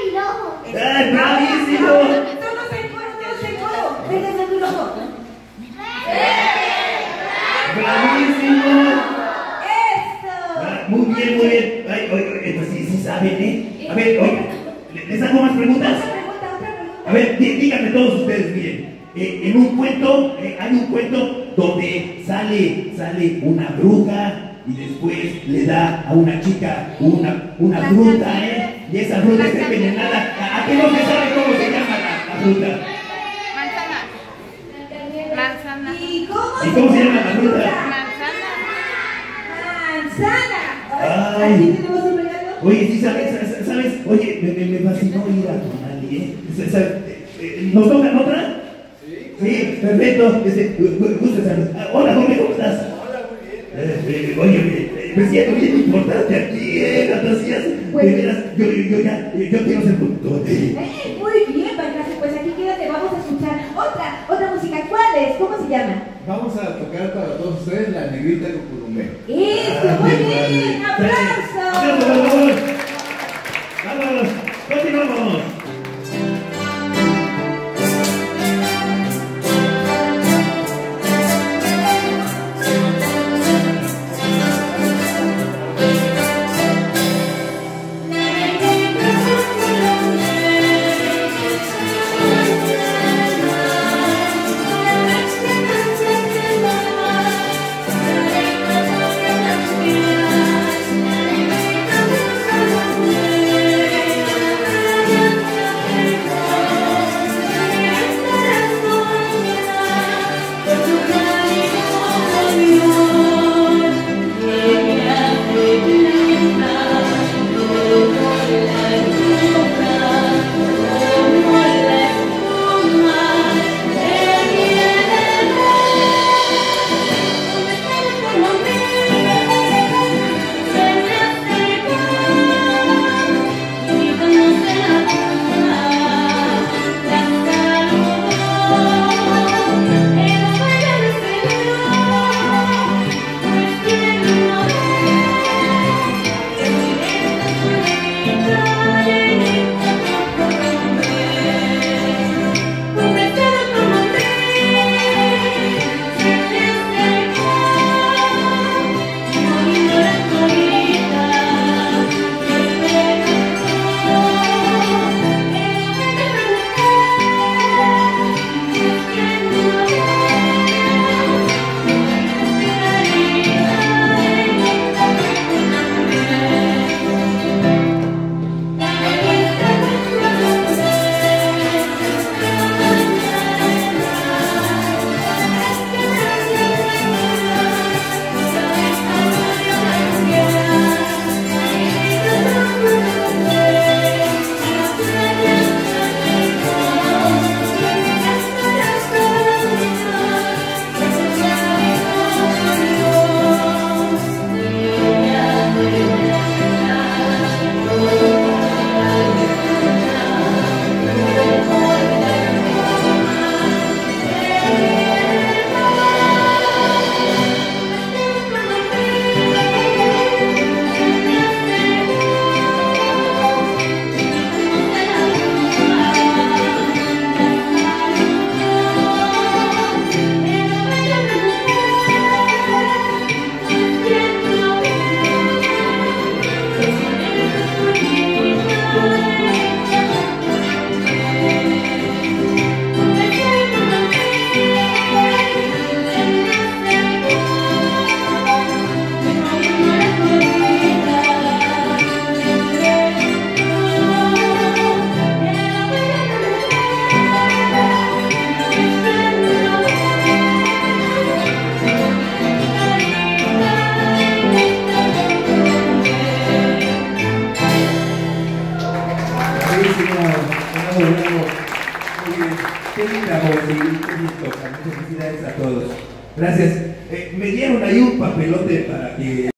¡Ay, no! ¡Ay, bravísimo! Todos en en coro. Déjense tu ojo. ¡Bravísimo! ¡Eso! Muy bien, muy bien. Ay, oye, pues sí, sí saben, ¿eh? A ver, oye, ¿le- ¿les hago más preguntas? A ver, dí- díganme todos ustedes, miren. eh, en un cuento, eh, hay un cuento donde sale, sale una bruja y después le da a una chica una, una fruta, ¿eh? Y esa fruta está envenenada. ¿A, a qué no se sabe cómo se llama la, la fruta? Manzana. Manzana. ¿Y cómo, ¿Y cómo se llama la fruta? Manzana. Manzana. Ay. Aquí tenemos un regalo. Oye, sí, ¿sabes? ¿Sabes? Oye, me, me, me fascinó ir a Tonali, ¿eh? Eh, eh, ¿Nos tocan otra? Sí, perfecto. Este, gu- gu- gusto salud. Ah, Hola, Jorge, ¿cómo estás? Hola, muy bien. Eh, oye, me siento bien importante aquí, ¿eh? Fantasías. Pues- De veras, yo, yo ya, yo quiero ser conductor. eh. Eh, Muy bien, Pancracio, pues aquí quédate, vamos a escuchar otra, otra música. ¿Cuál es? ¿Cómo se llama? Vamos a tocar para todos ustedes la negrita cucurumbe. Muy bien. Qué linda y qué lindo. Muchas felicidades a todos. Gracias. Eh, me dieron ahí un papelote para que